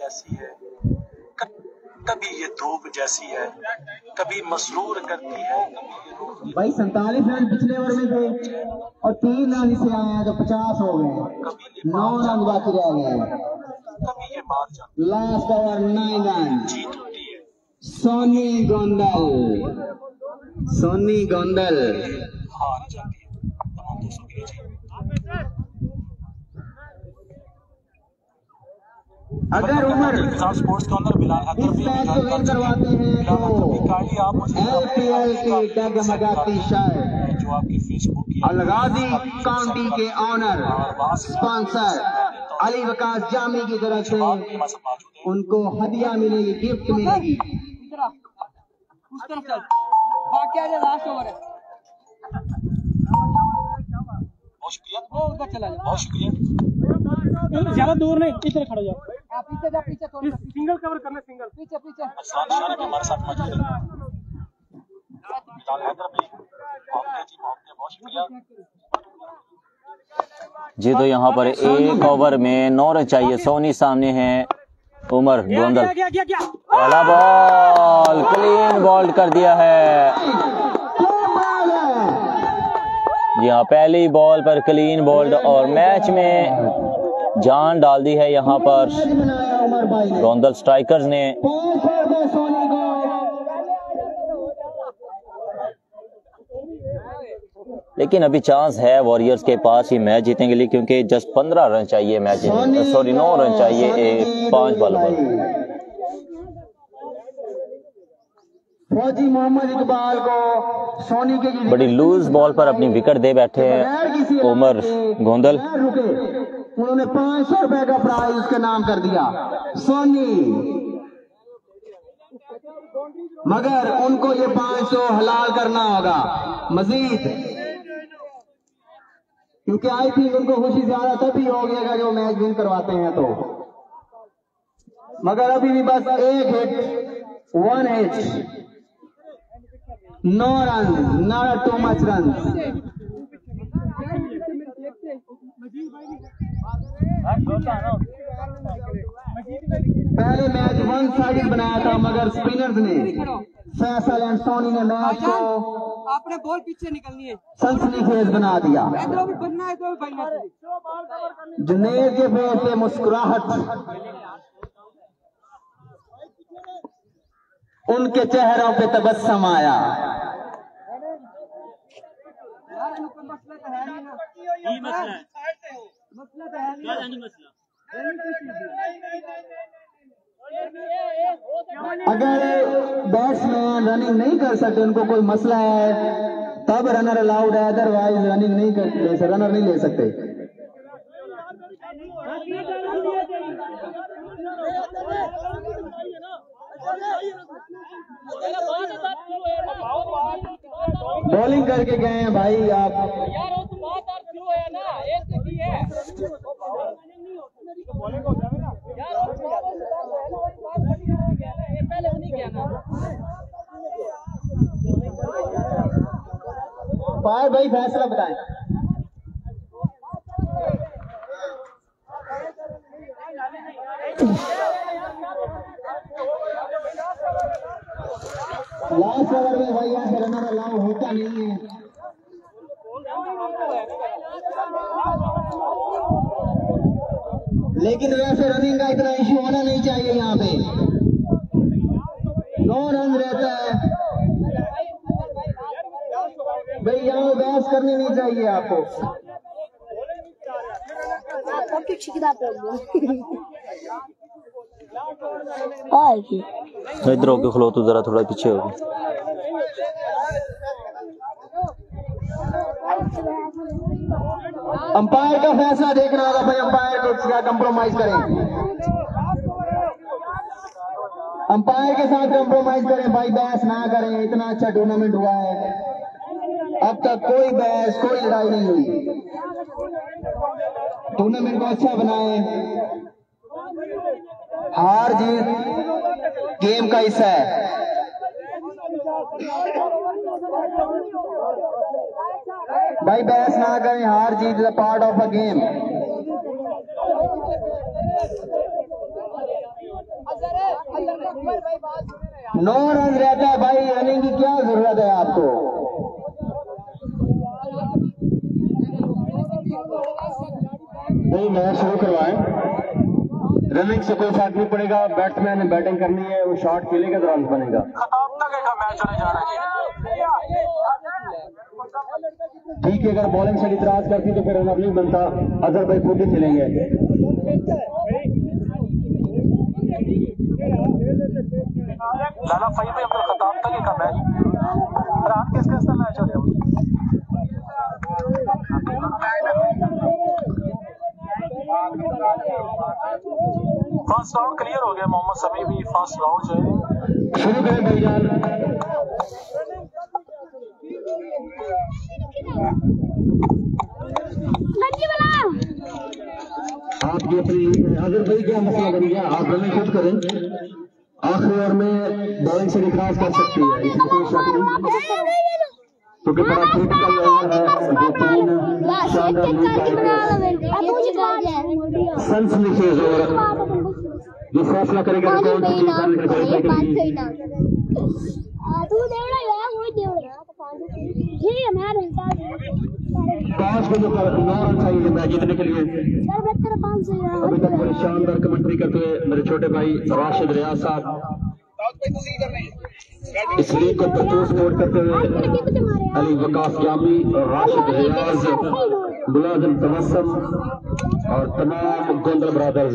जैसी है। कभी ये धूप जैसी है कभी मसरूर करती है। भाई सैतालीस रन पिछले ओवर में थे और तीन रन इसे आए हैं तो पचास हो गए नौ रन बाकी रह गए कभी ये मार जाती। Last over nine run. जीत होती है। सोनी गोंदल सोनी गोंदल हार जाती है तमाम दोस्तों के लिए जी। अगर उमर किसान स्पोर्ट्स के अंदर बिलाल हैदर भी को कर करवाते हैं बिलाल भी तो काइंडली आप मुझे एलपीएल की डगमगाती शायर जो आपकी फेसबुक की अलगाजी काउंटी के ऑनर स्पॉन्सर अली वकास जामी की तरफ़ से उनको हदिया मिलेगी गिफ्ट मिलेगी। उस तरफ़ चल। बाकी आज लास्ट ओवर है। बहुत शुक्रिया। चला बहुत शुक्रिया। ज़्यादा दूर नहीं इधर खड़ा जाओ। पीछे जा पीछे थोड़ा सा सिंगल कवर करना सिंगल पीछे पीछे। हमारे साथ मौजूद है जी मोहम्मद बहुत शुक्रिया जी तो यहाँ पर एक ओवर में नौ रन चाहिए सोनी सामने है उमर गोंदल पहला बॉल क्लीन बॉल्ड कर दिया है। जी हाँ पहली बॉल पर क्लीन बॉल्ड और मैच में जान डाल दी है यहाँ पर। गोंदल स्ट्राइकर्स ने लेकिन अभी चांस है वॉरियर्स के पास ही मैच जीतने के लिए क्योंकि जस्ट पंद्रह रन चाहिए मैच सॉरी नौ रन चाहिए एक पाँच बॉल पर फौजी मोहम्मद इकबाल को सोनी के बड़ी लूज बॉल पर अपनी विकेट दे बैठे हैं उमर गोंदल। उन्होंने पाँच सौ रुपए का प्राइज उसके नाम कर दिया। सोनी। मगर उनको ये पाँच सौ हलाल करना होगा। मजीद। क्योंकि आई थिंक उनको खुशी ज़्यादा तभी होगी अगर जो मैच विन करवाते हैं तो। मगर अभी भी बस एक hit one hit no run not too much run पहले मैच वन साइड बनाया था मगर स्पिनर्स ने फैसल एंड सोनी ने मैच को आपने बॉल पीछे निकलनी है। सनसनीखेज बना दिया। तो चाहिए जुनेद के फेस पे मुस्कुराहट। उनके चेहरों पे तबस्सम आया। मसला तो है नहीं ना ये मसला है मसला तो है नहीं नहीं मसला अगर बैट्समैन रनिंग नहीं कर सकते उनको कोई मसला है तब रनर अलाउड है अदरवाइज़ रनिंग नहीं कर रनर नहीं ले सकते बॉलिंग करके गए हैं भाई आप। यार वो तो बात और शुरू है ना एक से की है। यार वो तो बात है ना वो बात बड़ी हो गया ना ये पहले नहीं ना। पाए भाई फैसला बताएँ। लास्ट ओवर में भाई, यहाँ से रनर अलाउ होता नहीं है। लेकिन वैसे रनिंग का इतना इश्यू होना नहीं चाहिए यहाँ पे। नौ रन रहता है? भाई, यहाँ बहस करनी नहीं चाहिए आपको। आपकी की इधर होके खलो तो जरा थोड़ा पीछे होगी अंपायर का फैसला देखना होगा भाई अंपायर को क्या कंप्रोमाइज करें अंपायर के साथ कंप्रोमाइज करें भाई बहस ना करें इतना अच्छा टूर्नामेंट हुआ है अब तक कोई बहस कोई लड़ाई नहीं हुई टूर्नामेंट को अच्छा बनाए हार जीत गेम का हिस्सा है। भाई बहस ना करें, हार जीत is part of a game now run रहता है भाई रनिंग की क्या ज़रूरत है आपको? नहीं मैच शुरू करवाएँ। रनिंग से कोई फ़र्क नहीं पड़ेगा। बैट्समैन ने बैटिंग करनी है वो शॉट खेलेगा तो रन बनेगा। खताब तक का रहा है। ठीक है अगर बॉलिंग से इतराज करती तो फिर रन नहीं बनता। अजहर भाई खुद ही खेलेंगे। लाला फहीम भी अब्दुल खताब तक का मैच रात किस किस का मैच हो गया फ़र्स्ट राउंड क्लियर हो गया मोहम्मद समी भी फ़र्स्ट राउंड जो है। शुरू करें भाईजान आपकी अपनी अगर भाई क्या मसला बन गया? आप रनिंग खुद करें। आखिरी ओवर में बॉलिंग से निकास कर सकती है। इसमें कोई शक नहीं। क्योंकि बड़ा क्रिटिकल ओवर है शानदार न्यूज़ आएगी सनसनीखेज ओवर जो फैसला करेगा कि कौन सी टीम फाइनल में क्वालिफाई करेगी तू देवड़ा है वो देवड़ा। ठीक है मैं रहता पाँच बजे पर नौ रन चाहिए मैच जीतने के लिए। पाँच सौ अभी तक बड़ी शानदार कमेंट्री करते हुए मेरे छोटे भाई राशिद रियाज साहब इस लीग को भरपूर सपोर्ट करते हुए अली वकास जामी और राशिद रियाज मुलाजिम तबस्सम और तमाम गोंदल ब्रदर्स।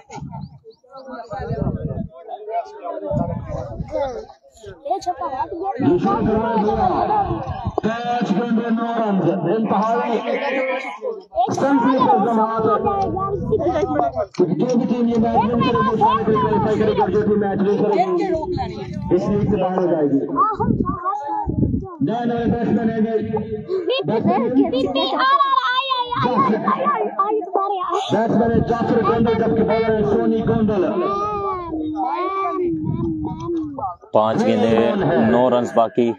कैच गेंदे नौ रन इंतहाई सनसनीखेज जमात जो भी टीम ये मैच विन करेगी वो फाइनल के लिए क्वालिफाई करेगी और जो टीम मैच लूज करेगी इस लीग से बाहर हो जाएगी नए नए बैट्समैन है बैट्समैन है जाफ़र गोंदल जबकि बॉलर है सोनी गोंदल पाँच गेंदे नौ रन बाकी।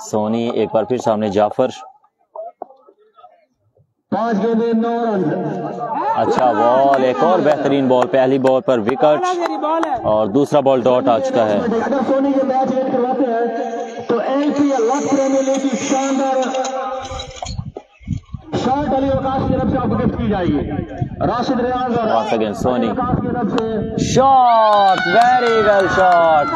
सोनी एक बार फिर सामने जाफ़र। पाँच गेंदे नौ रन। अच्छा बॉल एक और बेहतरीन बॉल पहली बॉल पर विकेट। और दूसरा बॉल डॉट आ चुका है। अगर सोनी ये मैच करवाते हैं तो एलपीएल प्रीमियर लीग शानदार रियाज अली वकाश की तरफ़ से आपको गिफ्ट की जाएगी। राशिद रियाज और once again Soni shot very well shot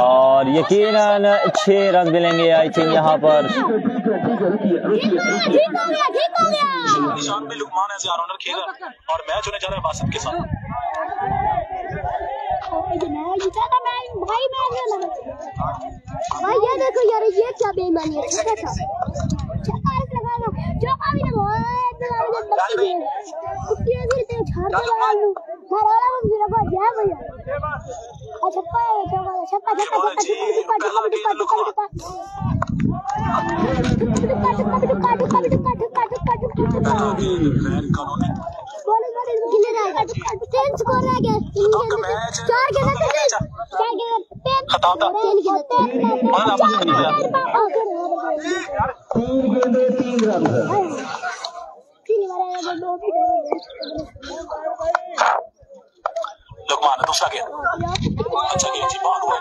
और यकीनन छह रन मिलेंगे आई थिंक यहाँ पर। और मैच होने जा रहा है। के साथ भाई भाई ये देखो यार ये क्या बेईमानी है। अच्छा चौका बहुत लगाने बच्चे दिए कुत्ते भी ते छाड़ दे लगा लूँ मारा वाला मुझे मेरा को जाए भैया आ छक्का छक्का छक्का छक्का टुक्का टुक्का टुक्का टुक्का टुक्का टुक्का टुक्का टुक्का टुक्का टुक्का टुक्का गैर कानूनी बॉलिंग बॉलिंग कितने रह गए तीन स्कोर रह गए तीन के चार के चार के और आपस में नहीं तीन गेंदे तीन रन लुकमान दूसरा गेंद अच्छा गेंद जी बात हुआ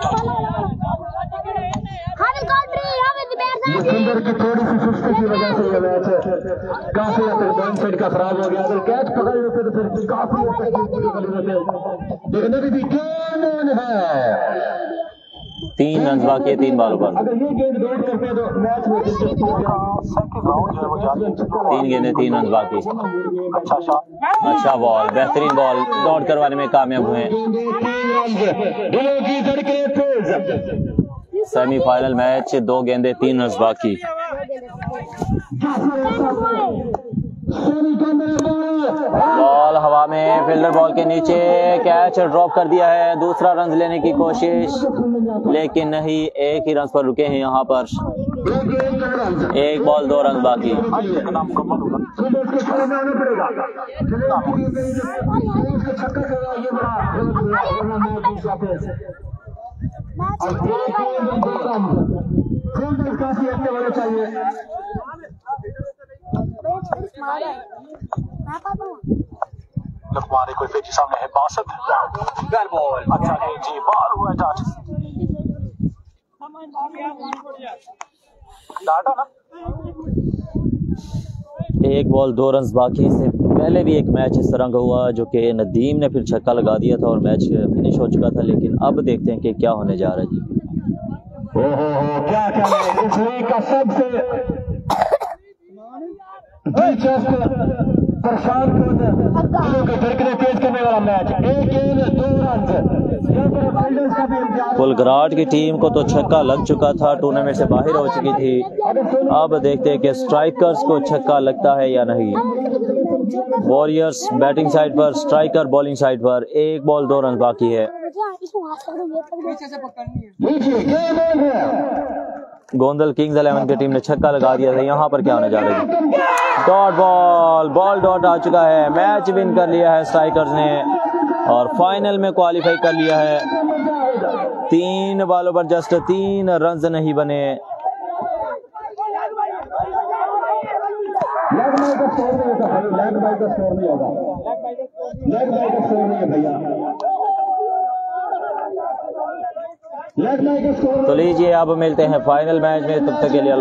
सुंदर की थोड़ी सी सुस्ती की वजह से ये मैच काफ़ी हद तक डाउन साइड का खराब हो गया अगर कैच पकड़ लेते तो फिर काफ़ी हद तक की अभी भी गेंद है तीन रन बाकी है तीन बालों पर तीन गेंदे तीन रन बाकी अच्छा बॉल अच्छा बेहतरीन बॉल दौड़ करवाने में कामयाब हुए। सेमीफाइनल मैच दो गेंदे तीन रन बाकी बॉल हवा में फील्डर बॉल के नीचे कैच ड्रॉप कर दिया है। दूसरा रन लेने की कोशिश लेकिन नहीं एक ही रन पर रुके हैं यहाँ पर। एक बॉल दो रन बाकी। चाहिए। पाता हूँ कोई फेजी सामने है बासत वेल बॉल। अच्छा है जी बाल हुआ टच डाटा ना। एक बॉल दो रन बाकी से पहले भी एक मैच इस तरह का हुआ जो कि नदीम ने फिर छक्का लगा दिया था और मैच फिनिश हो चुका था लेकिन अब देखते हैं कि क्या होने जा रहा है जी। ओहो हो क्या क्या है इस लीग का सबसे परेशान के धड़कने तेज करने वाला मैच। एक गेंद दो रन यहाँ पर फील्डर्स का भी इम्तिहान पुलगराट की टीम को तो छक्का लग चुका था टूर्नामेंट से बाहर हो चुकी थी। अब देखते हैं कि स्ट्राइकर्स को छक्का लगता है या नहीं। वॉरियर्स बैटिंग साइड पर स्ट्राइकर बॉलिंग साइड पर एक बॉल दो रन बाकी है? गोंदल किंग्स इलेवन की टीम ने छक्का लगा दिया था। यहाँ पर क्या होने जा रहा है डॉट बॉल बॉल डॉट आ चुका है। मैच विन कर लिया है स्ट्राइकर्स ने और फाइनल में क्वालिफाई कर लिया है। तीन बॉलों पर जस्ट तीन रन नहीं बने। लेग बाई का स्कोर नहीं होगा। लेग बाई का स्कोर नहीं है भैया। तो लीजिए अब मिलते हैं फाइनल मैच में तब तक के लिए